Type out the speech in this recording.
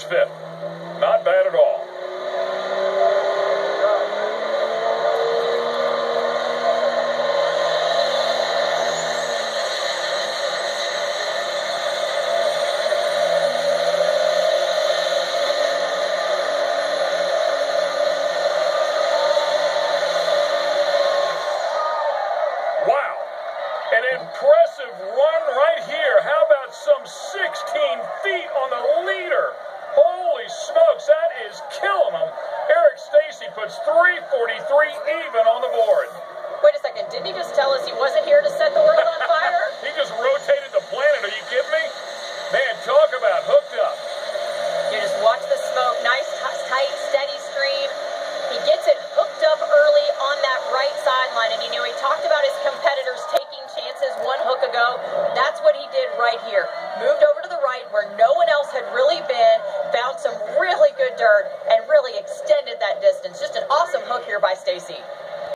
March 5th. Not bad at all. Wow! An impressive run right here. How 343 even on the board. Wait a second. Didn't he just tell us he wasn't here to set the world on here by Stacy.